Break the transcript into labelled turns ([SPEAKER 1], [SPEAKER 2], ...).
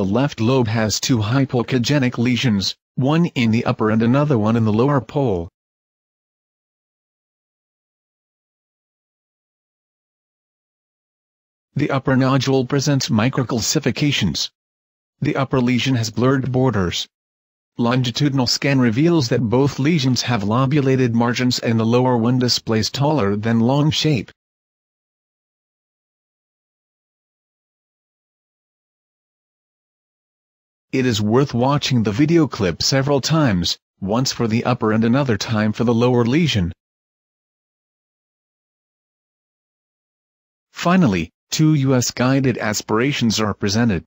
[SPEAKER 1] The left lobe has two hypoechogenic lesions, one in the upper and another one in the lower pole. The upper nodule presents microcalcifications. The upper lesion has blurred borders. Longitudinal scan reveals that both lesions have lobulated margins and the lower one displays taller than long shape. It is worth watching the video clip several times, once for the upper and another time for the lower lesion. Finally, two U.S. guided aspirations are presented.